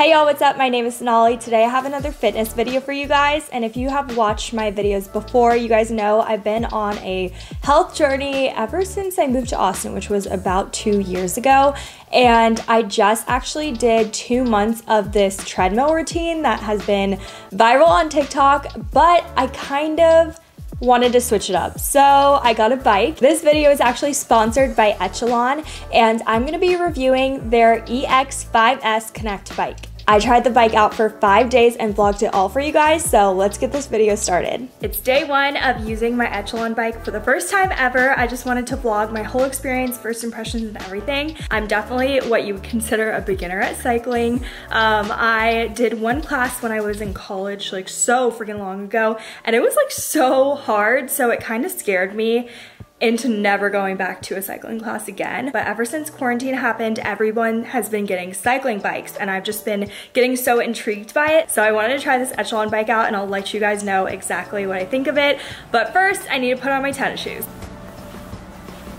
Hey y'all, what's up? My name is Sonali. Today I have another fitness video for you guys. And if you have watched my videos before, you guys know I've been on a health journey ever since I moved to Austin, which was about two years ago. And I just actually did two months of this treadmill routine that has been viral on TikTok, but I kind of wanted to switch it up. So I got a bike. This video is actually sponsored by Echelon and I'm gonna be reviewing their EX5S Connect bike. I tried the bike out for five days and vlogged it all for you guys, so let's get this video started. It's day one of using my Echelon bike for the first time ever. I just wanted to vlog my whole experience, first impressions and everything. I'm definitely what you would consider a beginner at cycling. Um, I did one class when I was in college, like so freaking long ago, and it was like so hard, so it kind of scared me into never going back to a cycling class again. But ever since quarantine happened, everyone has been getting cycling bikes and I've just been getting so intrigued by it. So I wanted to try this Echelon bike out and I'll let you guys know exactly what I think of it. But first, I need to put on my tennis shoes.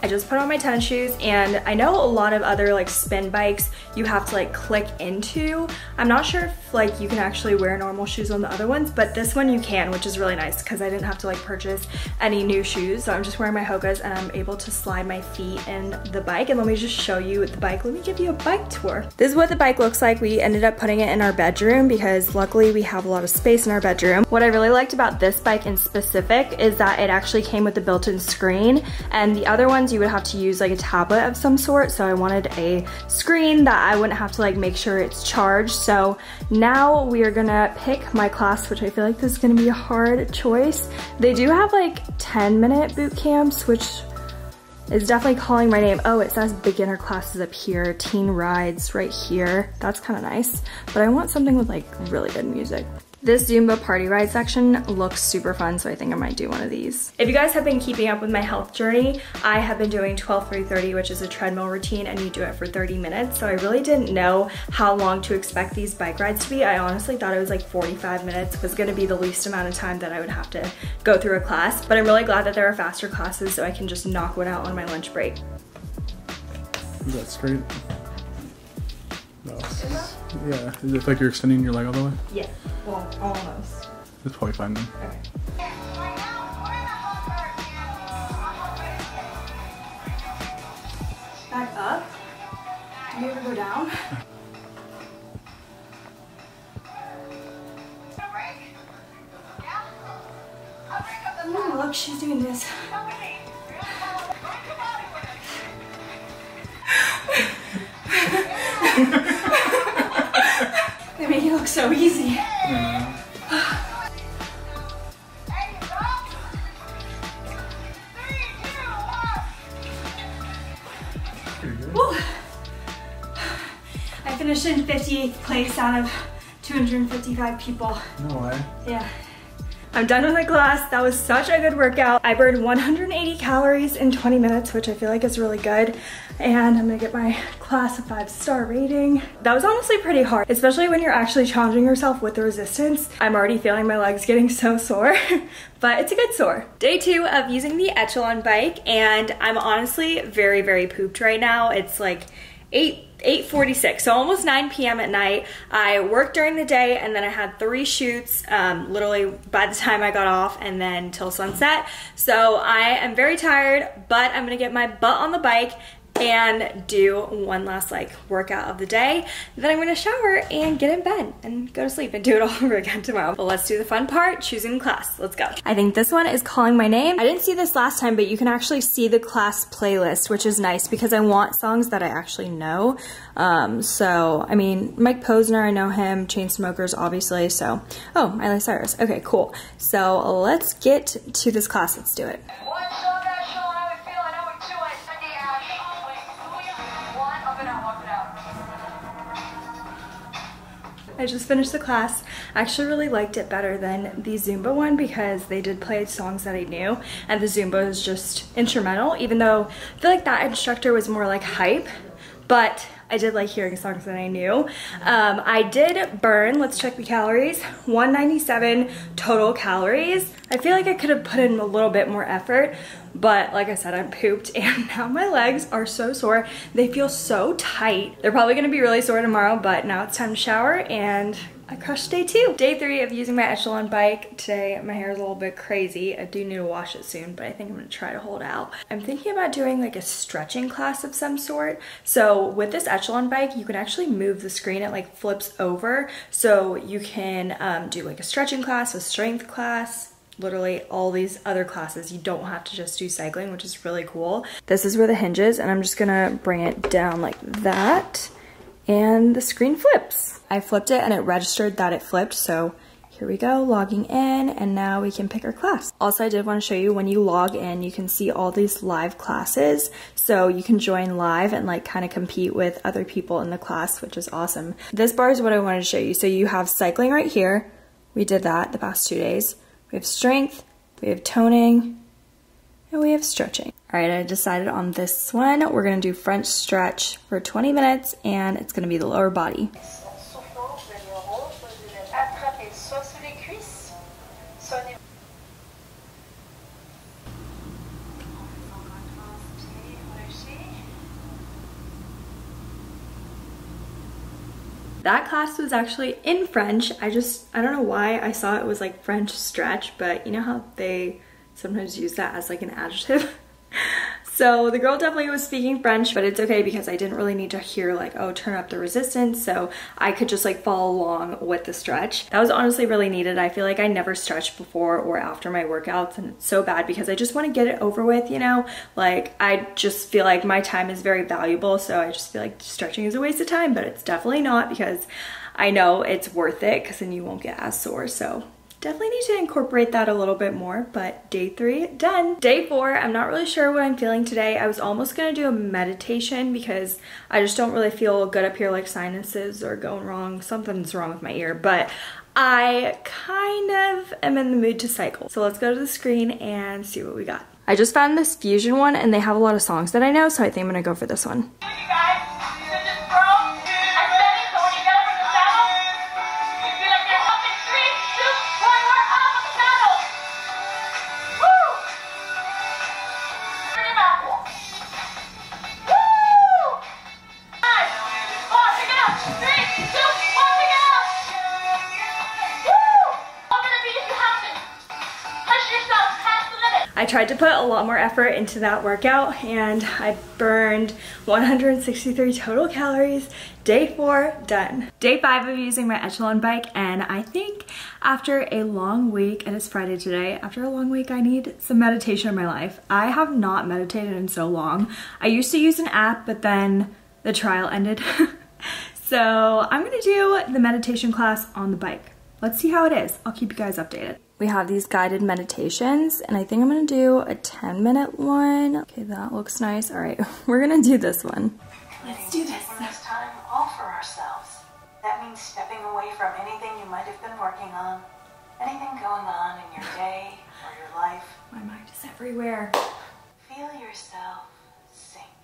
I just put on my tennis shoes and I know a lot of other like spin bikes you have to like click into. I'm not sure if like you can actually wear normal shoes on the other ones, but this one you can, which is really nice because I didn't have to like purchase any new shoes. So I'm just wearing my Hokas and I'm able to slide my feet in the bike. And let me just show you the bike. Let me give you a bike tour. This is what the bike looks like. We ended up putting it in our bedroom because luckily we have a lot of space in our bedroom. What I really liked about this bike in specific is that it actually came with a built-in screen and the other ones you would have to use like a tablet of some sort. So I wanted a screen that I wouldn't have to like make sure it's charged. So now we are gonna pick my class, which I feel like this is gonna be a hard choice. They do have like 10 minute boot camps, which is definitely calling my name. Oh, it says beginner classes up here, teen rides right here. That's kind of nice. But I want something with like really good music. This Zumba party ride section looks super fun, so I think I might do one of these. If you guys have been keeping up with my health journey, I have been doing 12 3 30, which is a treadmill routine, and you do it for 30 minutes. So I really didn't know how long to expect these bike rides to be. I honestly thought it was like 45 minutes was gonna be the least amount of time that I would have to go through a class. But I'm really glad that there are faster classes so I can just knock one out on my lunch break. That's great. No. Yeah. Does it like you're extending your leg all the way? Yeah, well, almost. It's probably fine then. Okay. Back up. Do you ever go down? Ooh, look, she's doing this. So easy. Woo. I finished in 58th place out of 255 people. No way. Yeah. I'm done with my class. That was such a good workout. I burned 180 calories in 20 minutes, which I feel like is really good. And I'm gonna get my class a five star rating. That was honestly pretty hard, especially when you're actually challenging yourself with the resistance. I'm already feeling my legs getting so sore, but it's a good sore. Day two of using the Echelon bike, and I'm honestly very, very pooped right now. It's like 8 8.46 so almost 9 p.m at night. I worked during the day and then i had three shoots um, literally by the time i got off and then till sunset. So i am very tired but i'm gonna get my butt on the bike and do one last like workout of the day. Then I'm gonna shower and get in bed and go to sleep and do it all over again tomorrow. But let's do the fun part, choosing class. Let's go. I think this one is calling my name. I didn't see this last time, but you can actually see the class playlist, which is nice because I want songs that I actually know. Um, so, I mean, Mike Posner, I know him, Chainsmokers, obviously, so. Oh, Miley Cyrus. Okay, cool. So let's get to this class. Let's do it. I just finished the class. I actually really liked it better than the Zumba one because they did play songs that I knew and the Zumba is just instrumental even though I feel like that instructor was more like hype but I did like hearing songs that I knew. Um, I did burn, let's check the calories, 197 total calories. I feel like I could have put in a little bit more effort, But like I said, I'm pooped and now my legs are so sore. They feel so tight. They're probably gonna be really sore tomorrow, but now it's time to shower and I crushed day two. Day three of using my Echelon bike. Today, my hair is a little bit crazy. I do need to wash it soon, but I think I'm gonna try to hold out. I'm thinking about doing like a stretching class of some sort. So with this Echelon bike, you can actually move the screen. It like flips over. So you can um, do like a stretching class, a strength class, literally all these other classes. You don't have to just do cycling, which is really cool. This is where the hinges, and I'm just gonna bring it down like that and the screen flips. I flipped it and it registered that it flipped, so here we go, logging in, and now we can pick our class. Also, I did want to show you when you log in, you can see all these live classes. So you can join live and like kind of compete with other people in the class, which is awesome. This bar is what I wanted to show you. So you have cycling right here. We did that the past two days. We have strength, we have toning, and we have stretching. All right, I decided on this one. We're gonna do French stretch for 20 minutes and it's gonna be the lower body. That class was actually in French. I just, I don't know why I saw it was like French stretch, but you know how they sometimes use that as like an adjective? So the girl definitely was speaking French, but it's okay because I didn't really need to hear like, oh, turn up the resistance. So I could just like follow along with the stretch. That was honestly really needed. I feel like I never stretched before or after my workouts and it's so bad because I just want to get it over with, you know? Like I just feel like my time is very valuable. So I just feel like stretching is a waste of time, but it's definitely not because I know it's worth it because then you won't get as sore. So definitely need to incorporate that a little bit more, but day three, done. Day four, I'm not really sure what I'm feeling today. I was almost gonna do a meditation because I just don't really feel good up here like sinuses are going wrong. Something's wrong with my ear, but I kind of am in the mood to cycle. So let's go to the screen and see what we got. I just found this Fusion one and they have a lot of songs that I know, so I think I'm gonna go for this one. I tried to put a lot more effort into that workout and I burned 163 total calories. Day four, done. Day five of using my Echelon bike and I think after a long week, and it's Friday today, after a long week I need some meditation in my life. I have not meditated in so long. I used to use an app but then the trial ended. so I'm gonna do the meditation class on the bike. Let's see how it is. I'll keep you guys updated we have these guided meditations and I think I'm gonna do a 10 minute one. Okay, that looks nice. All right, we're gonna do this one. Let's do this. This time all for ourselves. That means stepping away from anything you might have been working on, anything going on in your day or your life. My mind is everywhere. Feel yourself sink.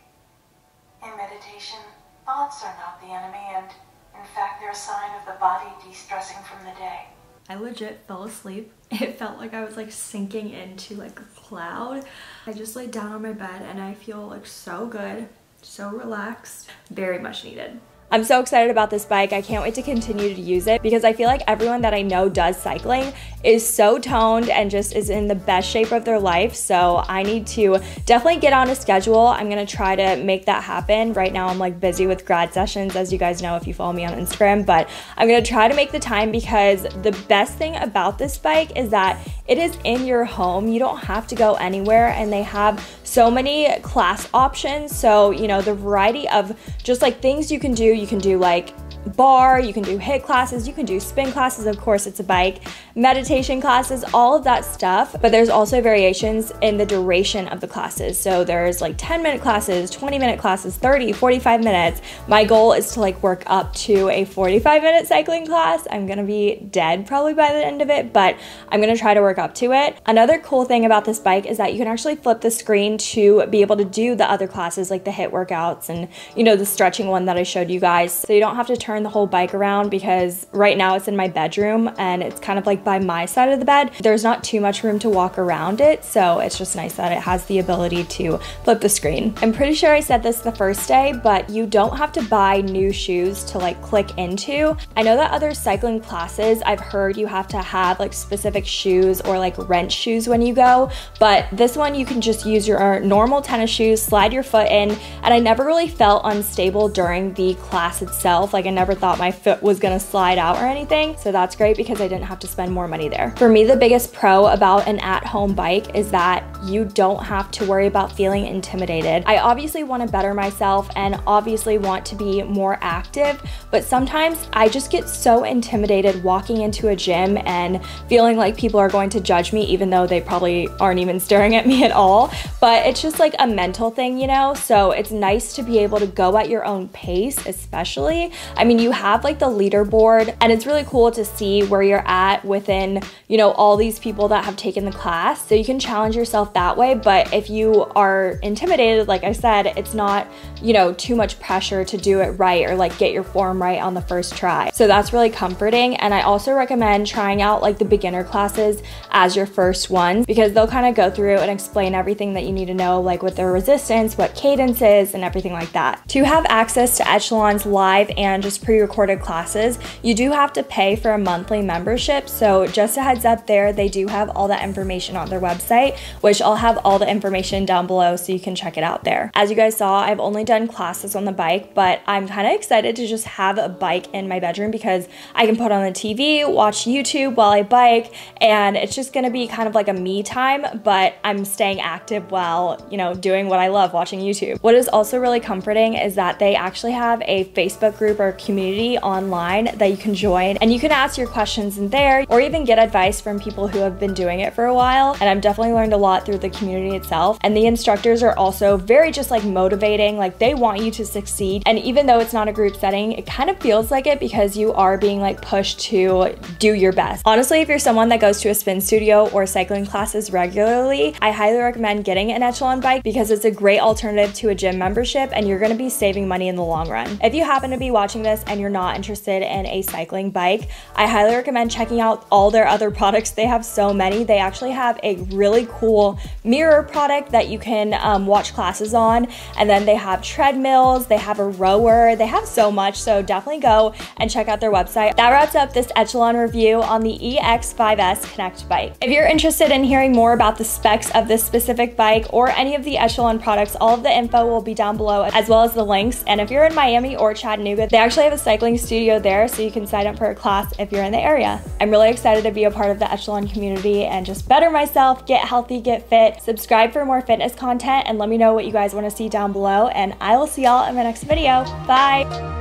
In meditation, thoughts are not the enemy and in fact they're a sign of the body de-stressing from the day. I legit fell asleep. It felt like I was like sinking into like a cloud. I just laid down on my bed and I feel like so good, so relaxed, very much needed. I'm so excited about this bike. I can't wait to continue to use it because I feel like everyone that I know does cycling is so toned and just is in the best shape of their life. So I need to definitely get on a schedule. I'm gonna try to make that happen. Right now I'm like busy with grad sessions, as you guys know if you follow me on Instagram, but I'm gonna try to make the time because the best thing about this bike is that it is in your home. You don't have to go anywhere and they have so many class options. So, you know, the variety of just like things you can do, you can do like barre, you can do HIIT classes, you can do spin classes, of course it's a bike, meditation classes, all of that stuff. But there's also variations in the duration of the classes. So there's like 10 minute classes, 20 minute classes, 30, 45 minutes. My goal is to like work up to a 45 minute cycling class. I'm gonna be dead probably by the end of it, but I'm gonna try to work up to it. Another cool thing about this bike is that you can actually flip the screen to be able to do the other classes like the HIIT workouts and you know the stretching one that I showed you guys. So you don't have to turn the whole bike around because right now it's in my bedroom and it's kind of like by my side of the bed. There's not too much room to walk around it, so it's just nice that it has the ability to flip the screen. I'm pretty sure I said this the first day, but you don't have to buy new shoes to like click into. I know that other cycling classes, I've heard you have to have like specific shoes or like rent shoes when you go, but this one you can just use your normal tennis shoes, slide your foot in, and I never really felt unstable during the class itself. Like I never thought my foot was gonna slide out or anything. So that's great because I didn't have to spend more money there. For me, the biggest pro about an at-home bike is that you don't have to worry about feeling intimidated. I obviously wanna better myself and obviously want to be more active, but sometimes I just get so intimidated walking into a gym and feeling like people are going to judge me even though they probably aren't even staring at me at all. But it's just like a mental thing, you know? So it's nice to be able to go at your own pace, especially. I mean, you have like the leaderboard and it's really cool to see where you're at within, you know, all these people that have taken the class. So you can challenge yourself that way. But if you are intimidated, like I said, it's not, you know, too much pressure to do it right or like get your form right on the first try. So that's really comforting. And I also recommend trying out like the beginner classes as your first ones because they'll kind of go through and explain everything that you need to know, like with their resistance, what cadence is, and everything like that. To have access to Echelon's live and just pre-recorded classes, you do have to pay for a monthly membership. So just a heads up there, they do have all that information on their website, which I'll have all the information down below so you can check it out there. As you guys saw, I've only done classes on the bike, but I'm kind of excited to just have a bike in my bedroom because I can put on the TV, watch YouTube while I bike, and it's just gonna be kind of like a me time, but I'm staying active while, you know, doing what I love, watching YouTube. What is also really comforting is that they actually have a Facebook group or community online that you can join and you can ask your questions in there or even get advice from people who have been doing it for a while. And I've definitely learned a lot through the community itself. And the instructors are also very just like motivating, like they want you to succeed. And even though it's not a group setting, it kind of feels like it because you are being like pushed to do your best. Honestly, if you're someone that goes to a spin studio or cycling classes regularly, I highly recommend getting an Echelon bike because it's a great alternative to a gym membership and you're gonna be saving money in the long run. If you happen to be watching this and you're not interested in a cycling bike, I highly recommend checking out all their other products. They have so many. They actually have a really cool mirror product that you can um, watch classes on. And then they have treadmills, they have a rower, they have so much. So definitely go and check out their website. That wraps up this Echelon review on the EX5S Connect bike. If you're interested in hearing more about the specs of this specific bike or any of the Echelon products, all of the info will be down below as well as the links. And if you're in Miami or Chattanooga, they actually have a cycling studio there so you can sign up for a class if you're in the area. I'm really excited to be a part of the Echelon community and just better myself, get healthy, get fit. Subscribe for more fitness content and let me know what you guys want to see down below. And I will see y'all in my next video. Bye.